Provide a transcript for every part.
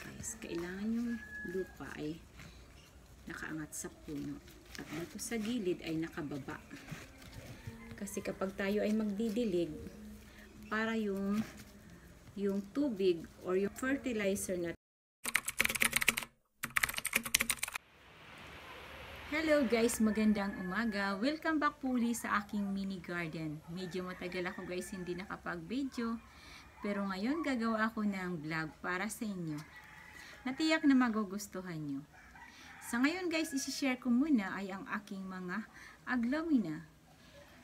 guys. Kailangan yung lupa ay nakaangat sa puno. At dito sa gilid ay nakababa. Kasi kapag tayo ay magdidilig, para yung yung tubig or yung fertilizer na Hello guys, magandang umaga. Welcome back po ulit sa aking mini garden. Medyo matagal ako guys hindi nakapag-video. Pero ngayon gagawa ako ng vlog para sa inyo. Natiyak na magugustuhan nyo. Sa ngayon guys, isi-share ko muna ay ang aking mga aglomina.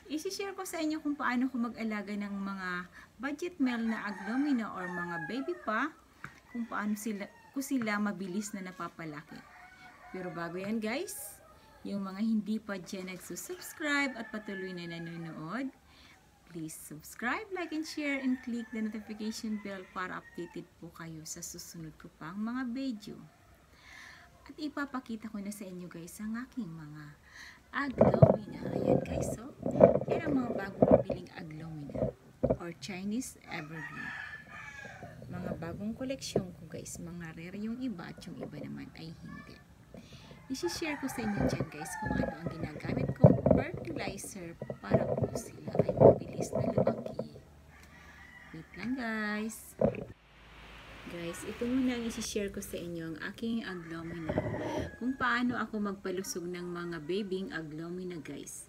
Isi-share ko sa inyo kung paano ko mag-alaga ng mga budget meal na aglomina or mga baby pa. Kung paano sila, ko sila mabilis na napapalaki. Pero bago yan guys, yung mga hindi pa dyan nagsusubscribe at patuloy na nanonood, please subscribe, like, and share, and click the notification bell para updated po kayo sa susunod ko pang mga video. At ipapakita ko na sa inyo guys ang aking mga aglomina. Ayan guys, so, yan ang mga bagong nabiling aglomina or Chinese evergreen. Mga bagong koleksyon ko guys, mga rare yung iba at yung iba naman ay hindi isi-share ko sa inyo dyan guys kung ano ang ginagamit kong fertilizer para po sila ay mabilis na lumaki. Wait lang guys. Guys, ito muna ang isi-share ko sa inyo ang aking aglomina. Kung paano ako magpalusog ng mga babying aglomina guys.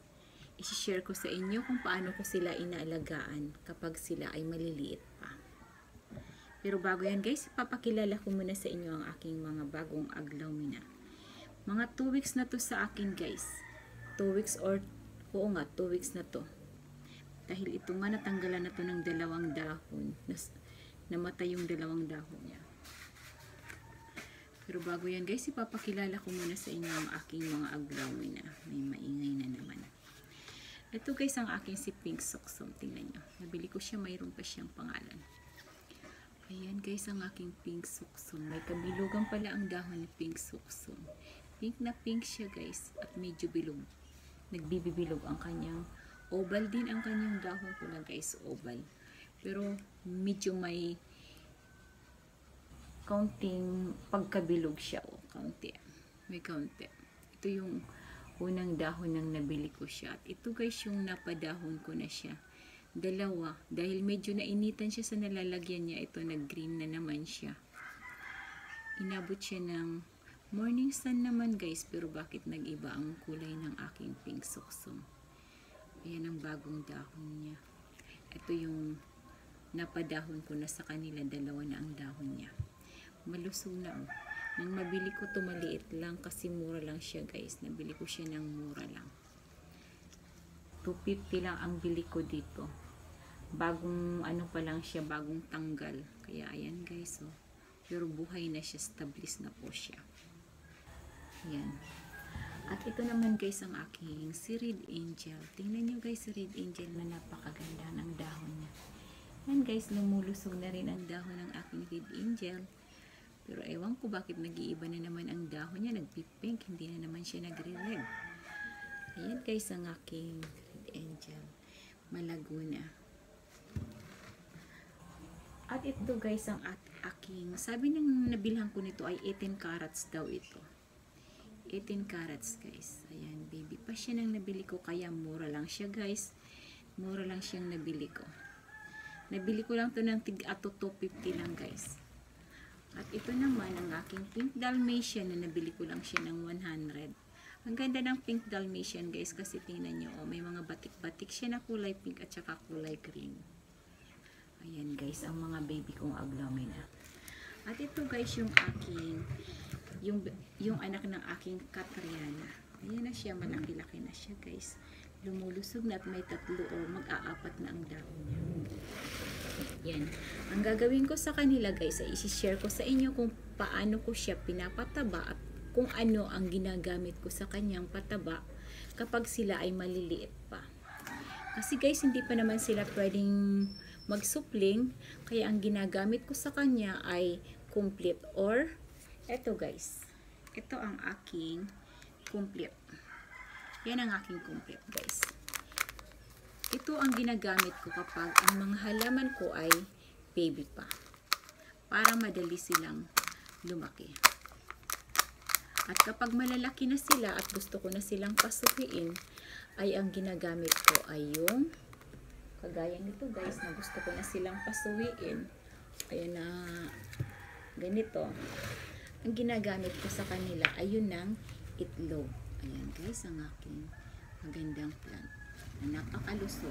Isi-share ko sa inyo kung paano ko sila inaalagaan kapag sila ay maliliit pa. Pero bago yan guys, papakilala ko muna sa inyo ang aking mga bagong aglomina. Mga 2 weeks na to sa akin guys. 2 weeks or, oo nga, 2 weeks na to. Dahil ito nga natanggalan na to ng dalawang dahon. Nas, namatay yung dalawang dahon niya. Pero bago yan guys, ipapakilala ko muna sa inyo ang aking mga aglawin na may maingay na naman. Ito guys ang aking si Pink Soksum. Tingnan nyo. Nabili ko siya, mayroon pa siyang pangalan. Ayan guys ang aking pink suksum. May kabilugan pala ang dahon ni pink suksum. Pink na pink siya guys at medyo bilog. Nagbibibilog ang kanyang oval din ang kanyang dahon na guys oval. Pero medyo may kaunting pagkabilog siya o oh, kaunti. May kaunti. Ito yung unang dahon ng nabili ko siya. At ito guys yung napadahon ko na siya dalawa. Dahil medyo nainitan siya sa nalalagyan niya, ito nag-green na naman siya. Inabot siya ng morning sun naman guys, pero bakit nag-iba ang kulay ng aking pink suksong. Ayan ang bagong dahon niya. Ito yung napadahon ko na sa kanila, dalawa na ang dahon niya. Malusog na oh. Nang mabili ko to maliit lang kasi mura lang siya guys. Nabili ko siya ng mura lang. 250 lang ang bili ko dito bagong ano pa lang siya, bagong tanggal. Kaya ayan guys, oh. Pero buhay na siya, established na po siya. Ayan. At ito naman guys ang aking si Red Angel. Tingnan nyo guys si Red Angel na napakaganda ng dahon niya. Ayan guys, lumulusog na rin ang dahon ng aking Red Angel. Pero ewan ko bakit nag-iiba na naman ang dahon niya. Nagpipink, hindi na naman siya nagre-red. Ayan guys ang aking Red Angel. Malago na. At ito guys ang aking, sabi ng nabilhan ko nito ay 18 carats daw ito. 18 carats guys. Ayan, baby pa siya nang nabili ko kaya mura lang siya guys. Mura lang siyang nabili ko. Nabili ko lang to ng tig ato 250 lang guys. At ito naman ang aking pink dalmatian na nabili ko lang siya ng 100. Ang ganda ng pink dalmatian guys kasi tingnan nyo oh, may mga batik-batik siya na kulay pink at saka kulay green. Ayan guys, ang mga baby kong aglomina. At ito guys yung aking, yung, yung anak ng aking Katriana. Ayan na siya, malaki-laki na siya guys. Lumulusog na at may tatlo o mag-aapat na ang dahon niya. Yan. Ang gagawin ko sa kanila guys ay isi-share ko sa inyo kung paano ko siya pinapataba at kung ano ang ginagamit ko sa kanyang pataba kapag sila ay maliliit pa. Kasi guys, hindi pa naman sila pwedeng magsupling. Kaya ang ginagamit ko sa kanya ay complete or eto guys. Ito ang aking complete. Yan ang aking complete guys. Ito ang ginagamit ko kapag ang mga halaman ko ay baby pa. Para madali silang lumaki. At kapag malalaki na sila at gusto ko na silang pasukiin, ay ang ginagamit ko ay yung kagaya nito guys na gusto ko na silang pasuwiin. Ayan na ganito. Ang ginagamit ko sa kanila ay yun ng itlog. Ayan guys, ang aking magandang plant na napakalusog.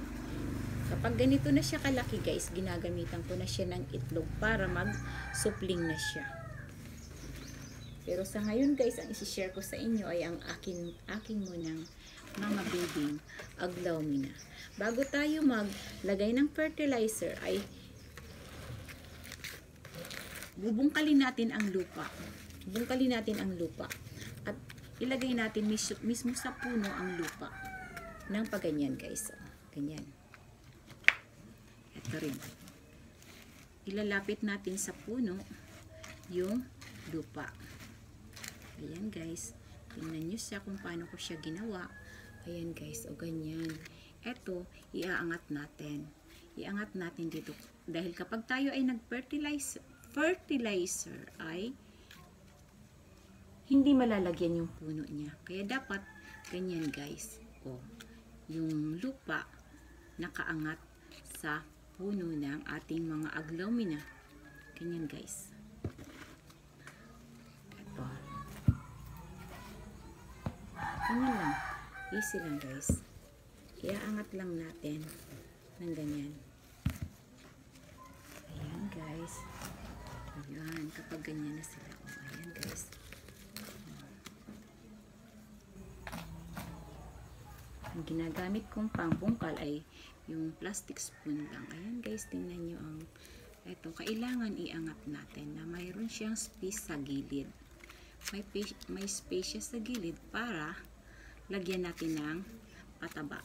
Kapag ganito na siya kalaki guys, ginagamitan ko na siya ng itlog para mag-supling na siya. Pero sa ngayon guys, ang isi-share ko sa inyo ay ang akin, aking munang mga babying aglaumina. Bago tayo maglagay ng fertilizer ay bubungkalin natin ang lupa. Bungkalin natin ang lupa. At ilagay natin mis- mismo sa puno ang lupa. Nang paganyan guys. Oh, ganyan. Ito rin. Ilalapit natin sa puno yung lupa. Ayan guys. Tingnan nyo siya kung paano ko siya ginawa. Ayan guys. O ganyan. Ito, iaangat natin. Iangat natin dito. Dahil kapag tayo ay nag-fertilize, fertilizer ay hindi malalagyan yung puno niya. Kaya dapat ganyan guys. O, yung lupa nakaangat sa puno ng ating mga aglaumina. Ganyan guys. Ito. Ganyan lang. Easy lang guys. Iaangat lang natin ng ganyan. Ayan guys. Ayan. Kapag ganyan na sila. O, ayan guys. Ang ginagamit kong pangbungkal ay yung plastic spoon lang. Ayan guys, tingnan nyo ang ito, kailangan iangat natin na mayroon siyang space sa gilid. May, may space siya sa gilid para lagyan natin ng pataba.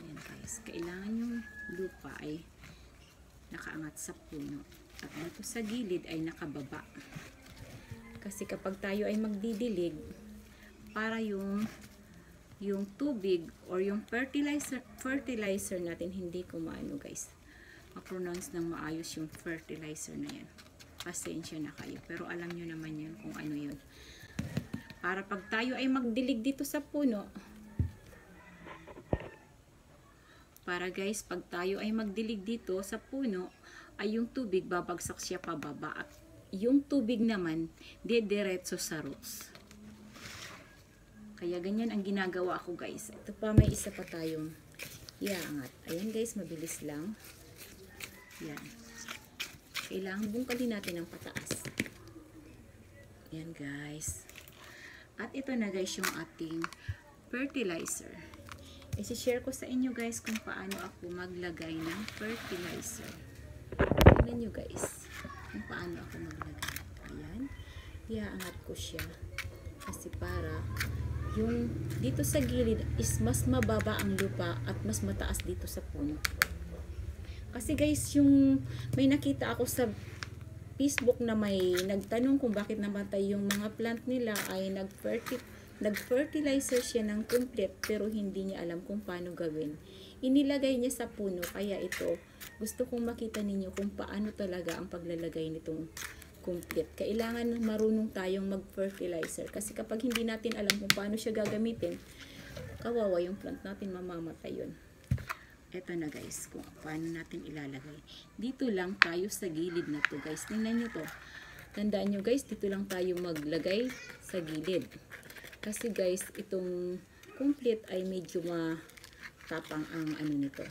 Ayan guys, kailangan yung lupa ay nakaangat sa puno. At dito sa gilid ay nakababa. Kasi kapag tayo ay magdidilig, para yung yung tubig or yung fertilizer fertilizer natin hindi ko maano guys. Ma-pronounce ng maayos yung fertilizer na yan. Pasensya na kayo pero alam nyo naman yun kung ano yun. Para pag tayo ay magdilig dito sa puno para guys pag tayo ay magdilig dito sa puno ay yung tubig babagsak siya pababa. At yung tubig naman didiretso sa roots kaya ganyan ang ginagawa ko guys. Ito pa may isa pa tayong iangat. Ayan guys, mabilis lang. Yan. Kailangan bungkalin natin ng pataas. Yan guys. At ito na guys yung ating fertilizer. I-share ko sa inyo guys kung paano ako maglagay ng fertilizer. Tingnan nyo guys kung paano ako maglagay. Ayan. Iaangat ko siya. Kasi para yung dito sa gilid is mas mababa ang lupa at mas mataas dito sa puno. Kasi guys, yung may nakita ako sa Facebook na may nagtanong kung bakit namatay yung mga plant nila ay nag-fertilizer siya ng complete pero hindi niya alam kung paano gawin. Inilagay niya sa puno kaya ito gusto kong makita ninyo kung paano talaga ang paglalagay nitong complete. Kailangan marunong tayong mag-fertilizer. Kasi kapag hindi natin alam kung paano siya gagamitin, kawawa yung plant natin, mamamatay yun. Eto na guys, kung paano natin ilalagay. Dito lang tayo sa gilid na to guys. Tingnan nyo to. Tandaan nyo guys, dito lang tayo maglagay sa gilid. Kasi guys, itong complete ay medyo matapang ang ano nito.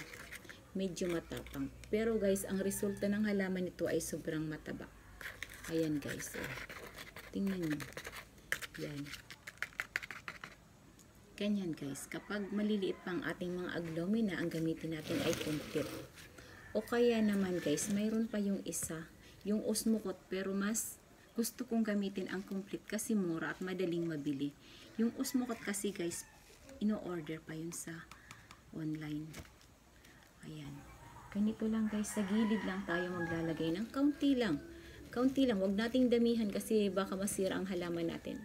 Medyo matapang. Pero guys, ang resulta ng halaman nito ay sobrang mataba. Ayan guys. Oh. Tingnan nyo. Yan. Ganyan guys. Kapag maliliit pang ating mga aglomina, ang gamitin natin ay kuntit. O kaya naman guys, mayroon pa yung isa. Yung osmokot pero mas gusto kong gamitin ang complete kasi mura at madaling mabili. Yung osmokot kasi guys, ino-order pa yun sa online. Ayan. Ganito lang guys, sa gilid lang tayo maglalagay ng kaunti lang kaunti lang, wag nating damihan kasi baka masira ang halaman natin.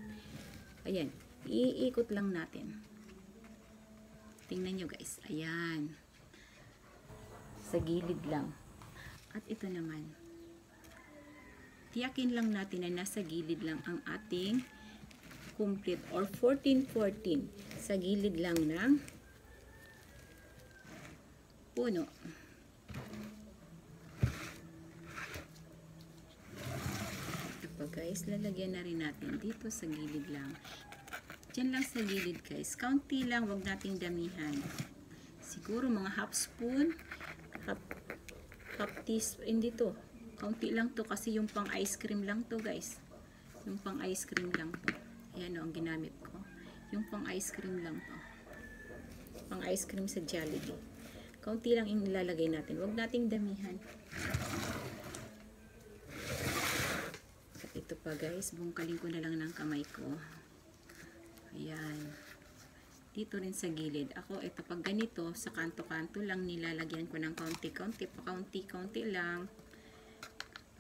Ayan, iikot lang natin. Tingnan nyo guys, ayan. Sa gilid lang. At ito naman. tiyakin lang natin na nasa gilid lang ang ating complete or 14-14 sa gilid lang ng puno. Guys, lalagyan na rin natin dito sa gilid lang. Diyan lang sa gilid guys. Kaunti lang, wag nating damihan. Siguro mga half spoon, half, half teaspoon dito. Kaunti lang to kasi yung pang ice cream lang to guys. Yung pang ice cream lang to. Ayan o, ang ginamit ko. Yung pang ice cream lang to. Pang ice cream sa Jollibee. Kaunti lang yung ilalagay natin. Huwag nating damihan. Ito pa guys, bungkalin ko na lang ng kamay ko. Ayan. Dito rin sa gilid. Ako, ito pag ganito, sa kanto-kanto lang nilalagyan ko ng kaunti-kaunti. Pa kaunti-kaunti lang.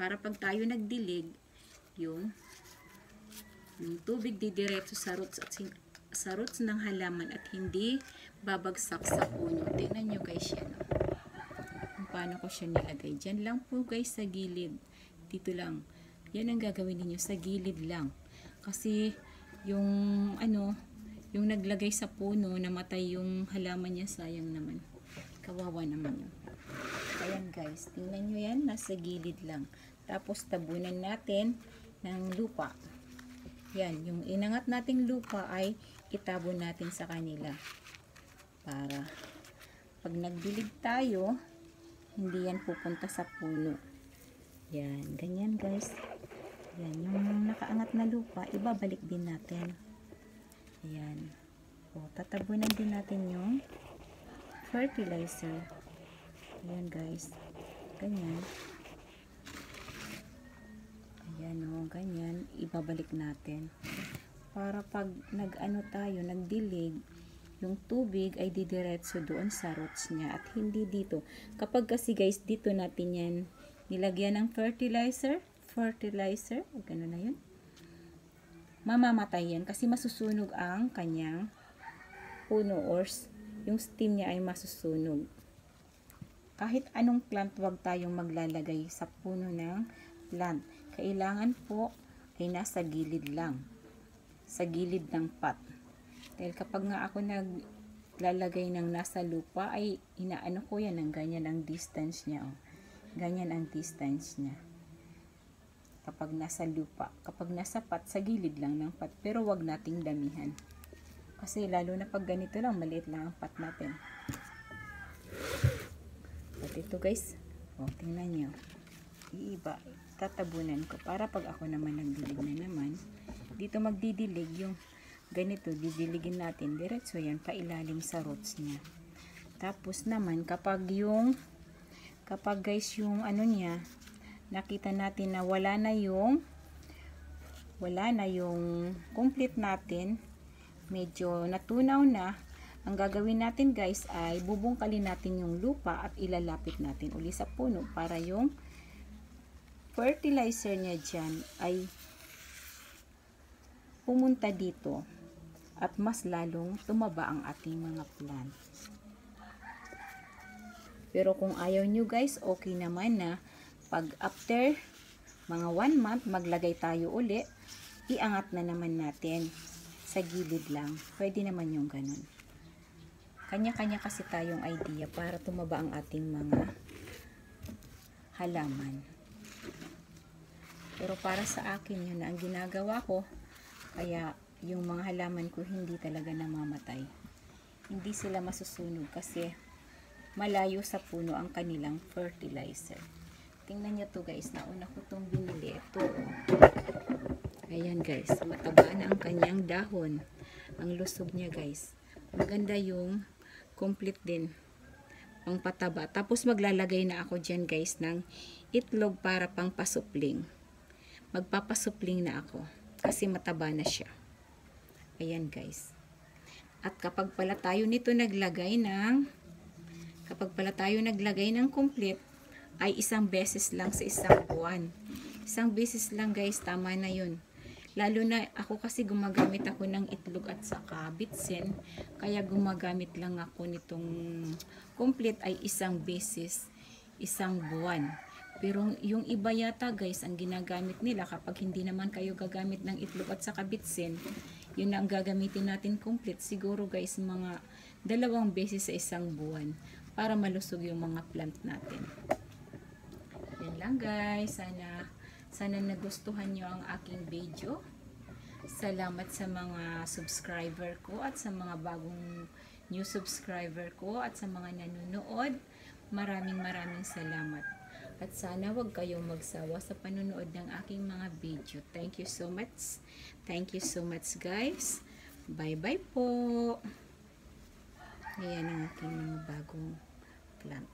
Para pag tayo nagdilig, yung yung tubig didiretso sa roots at sa roots ng halaman at hindi babagsak sa puno. Tingnan nyo guys yan. oh. Kung paano ko siya nilagay. Diyan lang po guys sa gilid. Dito lang. Yan ang gagawin niyo sa gilid lang. Kasi yung ano, yung naglagay sa puno, namatay yung halaman niya, sayang naman. Kawawa naman yun. Ayan guys, tingnan nyo yan, nasa gilid lang. Tapos tabunan natin ng lupa. Yan, yung inangat nating lupa ay itabon natin sa kanila. Para pag nagdilig tayo, hindi yan pupunta sa puno. Yan, ganyan guys. Yan, yung nakaangat na lupa, ibabalik din natin. Ayan. O, tatabunan din natin yung fertilizer. Ayan guys. Ganyan. Ayan o, ganyan. Ibabalik natin. Para pag nag-ano tayo, nagdilig, yung tubig ay didiretso doon sa roots niya at hindi dito. Kapag kasi guys, dito natin yan nilagyan ng fertilizer, fertilizer, o gano'n na yun, mamamatay yan kasi masusunog ang kanyang puno or yung stem niya ay masusunog. Kahit anong plant, wag tayong maglalagay sa puno ng plant. Kailangan po ay nasa gilid lang. Sa gilid ng pot. Dahil kapag nga ako naglalagay ng nasa lupa, ay inaano ko yan ng ganyan ang distance niya. Oh. Ganyan ang distance niya kapag nasa lupa. Kapag nasa pat, sa gilid lang ng pat. Pero wag nating damihan. Kasi lalo na pag ganito lang, maliit lang ang pat natin. At ito guys, o tingnan nyo. Iiba, tatabunan ko. Para pag ako naman nagdilig na naman, dito magdidilig yung ganito, didiligin natin. Diretso yan, pailalim sa roots niya. Tapos naman, kapag yung, kapag guys yung ano niya, nakita natin na wala na yung wala na yung complete natin. Medyo natunaw na. Ang gagawin natin guys ay bubungkalin natin yung lupa at ilalapit natin uli sa puno para yung fertilizer niya dyan ay pumunta dito at mas lalong tumaba ang ating mga plants. Pero kung ayaw nyo guys okay naman na pag after mga 1 month, maglagay tayo uli, iangat na naman natin sa gilid lang. Pwede naman yung ganun. Kanya-kanya kasi tayong idea para tumaba ang ating mga halaman. Pero para sa akin yun na ang ginagawa ko, kaya yung mga halaman ko hindi talaga namamatay. Hindi sila masusunog kasi malayo sa puno ang kanilang fertilizer. Tingnan nyo to guys. Nauna ko itong binili. Ito. oh. Ayan guys. Mataba na ang kanyang dahon. Ang lusog niya guys. Maganda yung complete din. Pang pataba. Tapos maglalagay na ako dyan guys ng itlog para pang pasupling. Magpapasupling na ako. Kasi mataba na siya. Ayan guys. At kapag pala tayo nito naglagay ng kapag pala tayo naglagay ng complete ay isang beses lang sa isang buwan. Isang beses lang guys, tama na yun. Lalo na ako kasi gumagamit ako ng itlog at saka bitsin. Kaya gumagamit lang ako nitong complete ay isang beses, isang buwan. Pero yung iba yata guys, ang ginagamit nila kapag hindi naman kayo gagamit ng itlog at saka bitsin, yun ang gagamitin natin complete. Siguro guys, mga dalawang beses sa isang buwan para malusog yung mga plant natin. Lang guys. Sana, sana nagustuhan nyo ang aking video. Salamat sa mga subscriber ko at sa mga bagong new subscriber ko at sa mga nanonood. Maraming maraming salamat. At sana wag kayong magsawa sa panonood ng aking mga video. Thank you so much. Thank you so much guys. Bye bye po. Ayan ang aking mga bagong plant.